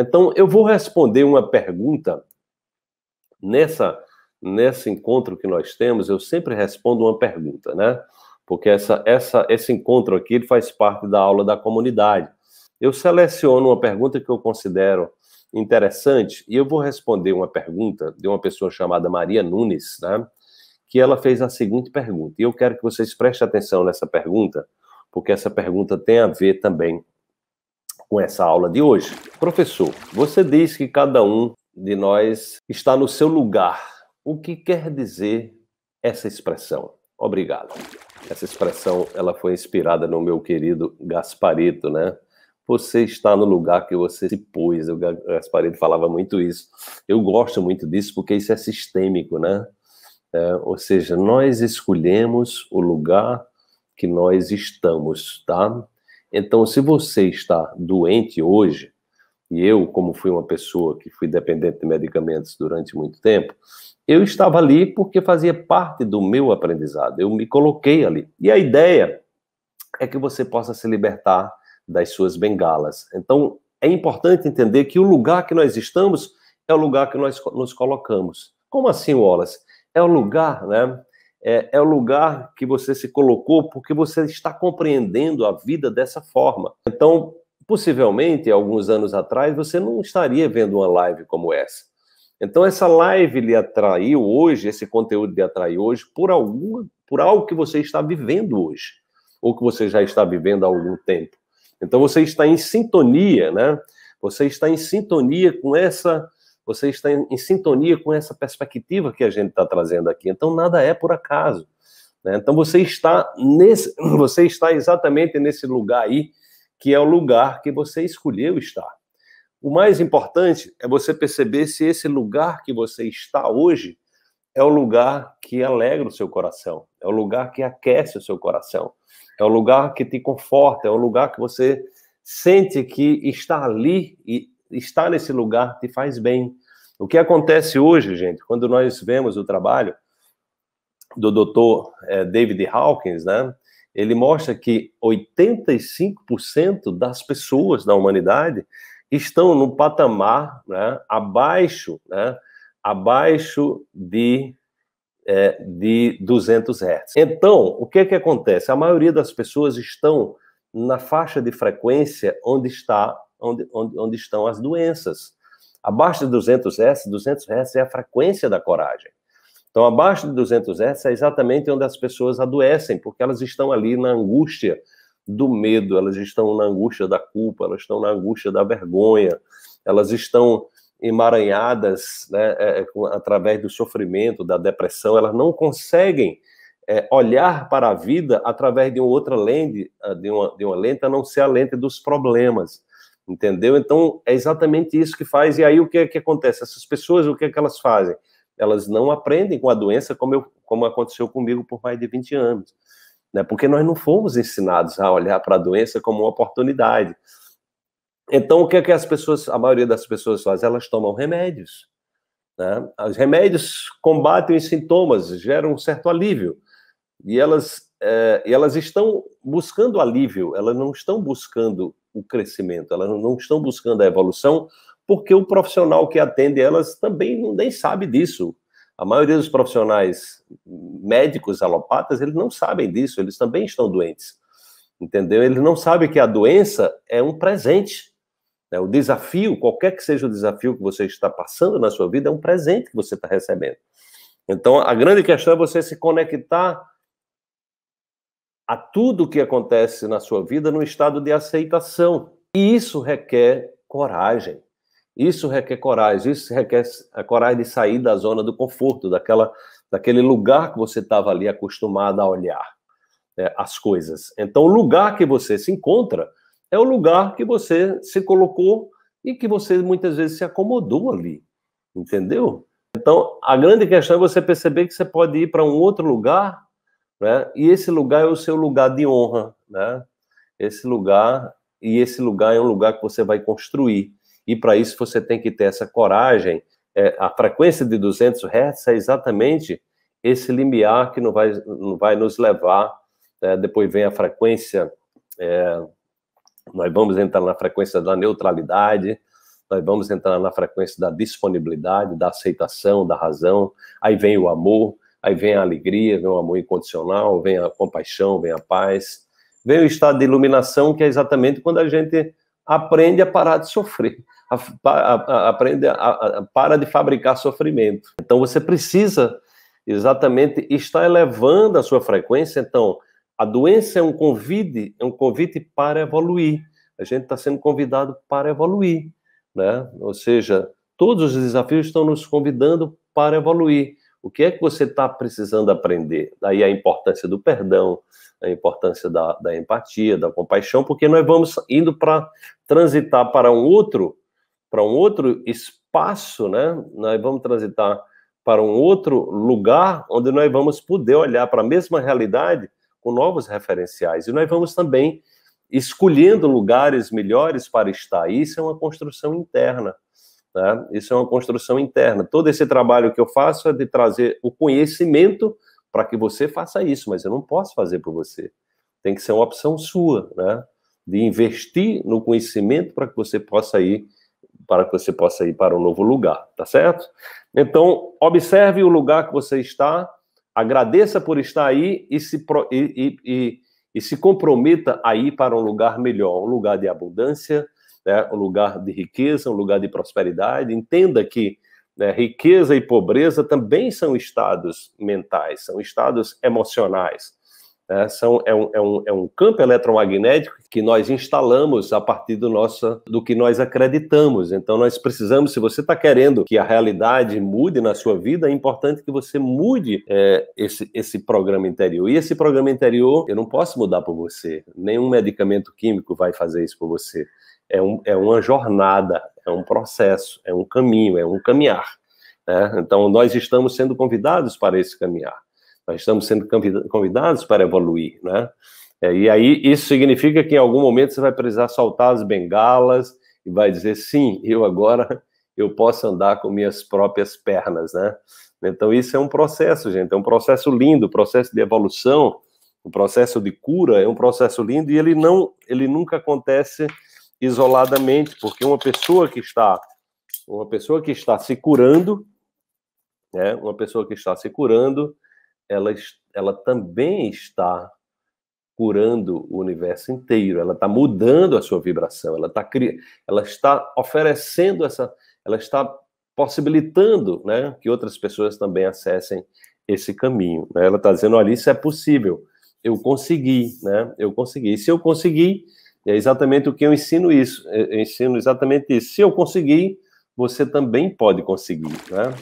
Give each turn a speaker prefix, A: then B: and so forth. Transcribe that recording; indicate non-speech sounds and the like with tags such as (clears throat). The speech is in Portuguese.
A: Então, eu vou responder uma pergunta nessa nesse encontro que nós temos, eu sempre respondo uma pergunta, né? Porque essa, essa, esse encontro aqui ele faz parte da aula da comunidade. Eu seleciono uma pergunta que eu considero interessante e eu vou responder uma pergunta de uma pessoa chamada Maria Nunes, né? Que ela fez a seguinte pergunta. E eu quero que vocês prestem atenção nessa pergunta, porque essa pergunta tem a ver também com essa aula de hoje. Professor, você diz que cada um de nós está no seu lugar. O que quer dizer essa expressão? Obrigado. Essa expressão ela foi inspirada no meu querido Gasparito, né? Você está no lugar que você se pôs. O Gasparito falava muito isso. Eu gosto muito disso porque isso é sistêmico, né? É, ou seja, nós escolhemos o lugar que nós estamos, tá? Então, se você está doente hoje, e eu, como fui uma pessoa que fui dependente de medicamentos durante muito tempo, eu estava ali porque fazia parte do meu aprendizado, eu me coloquei ali. E a ideia é que você possa se libertar das suas bengalas. Então, é importante entender que o lugar que nós estamos é o lugar que nós nos colocamos. Como assim, Wallace? É o lugar, né? É, é o lugar que você se colocou porque você está compreendendo a vida dessa forma. Então, possivelmente, alguns anos atrás, você não estaria vendo uma live como essa. Então, essa live lhe atraiu hoje, esse conteúdo lhe atraiu hoje, por, algum, por algo que você está vivendo hoje, ou que você já está vivendo há algum tempo. Então, você está em sintonia, né? Você está em sintonia com essa você está em, em sintonia com essa perspectiva que a gente está trazendo aqui. Então, nada é por acaso. Né? Então, você está, nesse, (clears throat) você está exatamente nesse lugar aí, que é o lugar que você escolheu estar. O mais importante é você perceber se esse lugar que você está hoje é o lugar que alegra o seu coração, é o lugar que aquece o seu coração, é o lugar que te conforta, é o lugar que você sente que está ali e estar nesse lugar te faz bem. O que acontece hoje, gente, quando nós vemos o trabalho do Dr. É, David Hawkins, né? Ele mostra que 85% das pessoas da humanidade estão no patamar né, abaixo, né, abaixo de, é, de 200 Hz. Então, o que, que acontece? A maioria das pessoas estão na faixa de frequência onde está onde, onde, onde estão as doenças. Abaixo de 200 Hz, 200 Hz é a frequência da coragem. Então, abaixo de 200 Hz é exatamente onde as pessoas adoecem, porque elas estão ali na angústia do medo, elas estão na angústia da culpa, elas estão na angústia da vergonha, elas estão emaranhadas né, é, é através do sofrimento, da depressão, elas não conseguem é, olhar para a vida através de uma outra lente, de uma, de uma lente a não ser a lente dos problemas entendeu? Então, é exatamente isso que faz. E aí, o que, é que acontece? Essas pessoas, o que, é que elas fazem? Elas não aprendem com a doença como, eu, como aconteceu comigo por mais de 20 anos. Né? Porque nós não fomos ensinados a olhar para a doença como uma oportunidade. Então, o que é que as pessoas, a maioria das pessoas faz? Elas tomam remédios. Né? Os remédios combatem os sintomas, geram um certo alívio. E elas, é, elas estão buscando alívio, elas não estão buscando o crescimento, elas não estão buscando a evolução, porque o profissional que atende elas também não, nem sabe disso. A maioria dos profissionais médicos alopatas, eles não sabem disso, eles também estão doentes. Entendeu? Eles não sabem que a doença é um presente. Né? O desafio, qualquer que seja o desafio que você está passando na sua vida, é um presente que você está recebendo. Então, a grande questão é você se conectar a tudo que acontece na sua vida no estado de aceitação. E isso requer coragem. Isso requer coragem, isso requer a coragem de sair da zona do conforto, daquela, daquele lugar que você estava ali acostumado a olhar né, as coisas. Então, o lugar que você se encontra é o lugar que você se colocou e que você muitas vezes se acomodou ali, entendeu? Então, a grande questão é você perceber que você pode ir para um outro lugar né? E esse lugar é o seu lugar de honra, né? Esse lugar e esse lugar é um lugar que você vai construir. E para isso você tem que ter essa coragem. É, a frequência de 200 Hz é exatamente esse limiar que não vai, não vai nos levar. Né? Depois vem a frequência, é, nós vamos entrar na frequência da neutralidade, nós vamos entrar na frequência da disponibilidade, da aceitação, da razão, aí vem o amor, aí vem a alegria, vem o amor incondicional, vem a compaixão, vem a paz, vem o estado de iluminação, que é exatamente quando a gente aprende a parar de sofrer, a, a, a, aprende a, para de fabricar sofrimento. Então você precisa exatamente estar elevando a sua frequência. Então a doença é um convite, é um convite para evoluir. A gente está sendo convidado para evoluir né? Ou seja, todos os desafios estão nos convidando para evoluir. O que é que você está precisando aprender? Daí a importância do perdão, a importância da, da empatia, da compaixão, porque nós vamos indo para transitar para um outro, para um outro espaço, né? Nós vamos transitar para um outro lugar onde nós vamos poder olhar para a mesma realidade com novos referenciais. E nós vamos também escolhendo lugares melhores para estar. Isso é uma construção interna. Né? Isso é uma construção interna. Todo esse trabalho que eu faço é de trazer o conhecimento para que você faça isso, mas eu não posso fazer por você. Tem que ser uma opção sua, né? De investir no conhecimento para que você possa ir para que você possa ir para um novo lugar, tá certo? Então, observe o lugar que você está, agradeça por estar aí e se e, e, e se comprometa a ir para um lugar melhor, um lugar de abundância, né, um lugar de riqueza, um lugar de prosperidade. Entenda que né, riqueza e pobreza também são estados mentais, são estados emocionais. Né? São, é, um, é, um, é um campo eletromagnético que nós instalamos a partir do nosso, do que nós acreditamos. Então, nós precisamos, se você está querendo que a realidade mude na sua vida, é importante que você mude é, esse, esse programa interior. E esse programa interior, eu não posso mudar por você. Nenhum medicamento químico vai fazer isso por você. É, um, é uma jornada, é um processo, é um caminho, é um caminhar. Né? Então, nós estamos sendo convidados para esse caminhar. Nós estamos sendo convidados para evoluir, né? É, e aí isso significa que em algum momento você vai precisar soltar as bengalas e vai dizer sim, eu agora eu posso andar com minhas próprias pernas, né? Então isso é um processo, gente, é um processo lindo, processo de evolução, um processo de cura, é um processo lindo e ele não, ele nunca acontece isoladamente, porque uma pessoa que está uma pessoa que está se curando, né? Uma pessoa que está se curando, ela, ela também está curando o universo inteiro, ela está mudando a sua vibração, ela está, ela está oferecendo essa, ela está possibilitando né, que outras pessoas também acessem esse caminho. Né? Ela está dizendo, olha, isso é possível, eu consegui, né? Eu consegui. Se eu conseguir, é exatamente o que eu ensino isso, eu ensino exatamente isso. Se eu conseguir, você também pode conseguir, né?